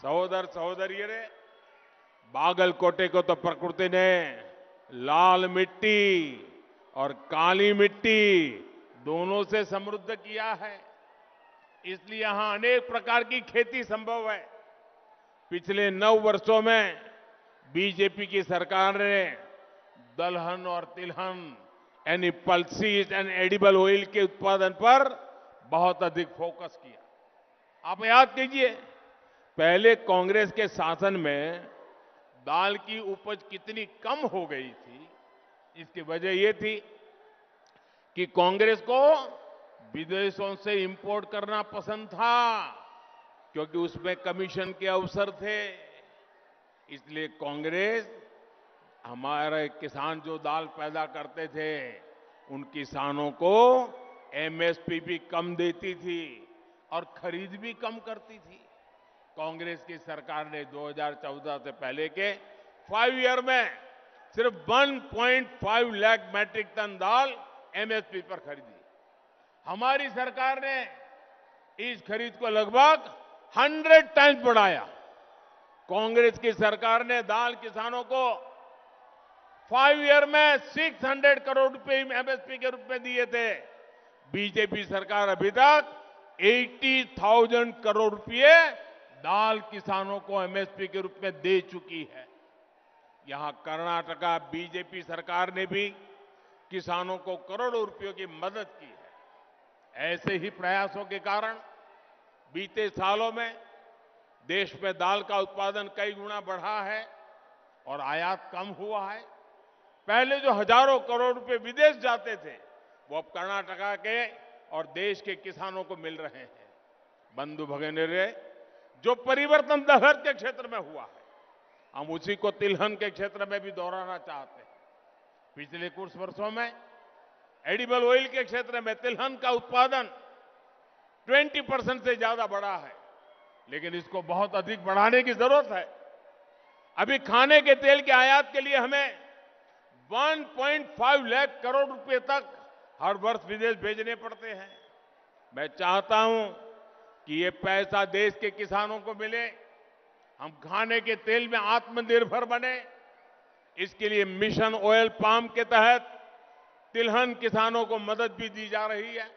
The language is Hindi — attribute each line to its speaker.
Speaker 1: सहोदर सहोदरी बागलकोटे को तो प्रकृति ने लाल मिट्टी और काली मिट्टी दोनों से समृद्ध किया है। इसलिए यहाँ अनेक प्रकार की खेती संभव है। पिछले नौ वर्षों में बीजेपी की सरकार ने दलहन और तिलहन, यानी पल्सीज एंड एडिबल ऑयल के उत्पादन पर बहुत अधिक फोकस किया। आप याद कीजिए पहले कांग्रेस के शासन में दाल की उपज कितनी कम हो गई थी, इसकी वजह यह थी कि कांग्रेस को विदेशों से इंपोर्ट करना पसंद था, क्योंकि उसमें कमीशन के अवसर थे। इसलिए कांग्रेस, हमारे किसान जो दाल पैदा करते थे, उन किसानों को एमएसपी भी कम देती थी और खरीद भी कम करती थी। कांग्रेस की सरकार ने 2014 से पहले के फाइव ईयर में सिर्फ़ 1.5 लाख मैट्रिक टन दाल एमएसपी पर खरीदी। हमारी सरकार ने इस खरीद को लगभग 100 टाइम्स बढ़ाया। कांग्रेस की सरकार ने दाल किसानों को फाइव ईयर में 600 करोड़ रुपए एमएसपी के रूप में दिए थे। बीजेपी सरकार अभी तक 80,000 करोड़ रुपए दाल किसानों को एमएसपी के रूप में दे चुकी है। यहाँ कर्नाटका, बीजेपी सरकार ने भी किसानों को करोड़ों रुपयों की मदद की है। ऐसे ही प्रयासों के कारण बीते सालों में देश में दाल का उत्पादन कई गुना बढ़ा है और आयात कम हुआ है। पहले जो हज़ारों करोड़ रुपए विदेश जाते थे, वो अब कर्नाटका के और देश के किसानों को मिल रहे हैं। बंधु भगनेरे जो परिवर्तन दलहन के क्षेत्र में हुआ है। हम उसी को तिलहन के क्षेत्र में भी दोहराना चाहते हैं। पिछले कुछ वर्षों में एडिबल ऑयल के क्षेत्र में तिलहन का उत्पादन 20 परसेंट से ज़्यादा बढ़ा है। लेकिन इसको बहुत अधिक बढ़ाने की ज़रूरत है। अभी खाने के तेल के आयात के लिए हमें 1.5 लाख करोड़ रुपए तक हर वर्ष विदेश भेजने पड़ते हैं। मैं चाहता हूँ कि ये पैसा देश के किसानों को मिले, हम खाने के तेल में आत्मनिर्भर बने। इसके लिए मिशन ऑयल पाम के तहत तिलहन किसानों को मदद भी दी जा रही है।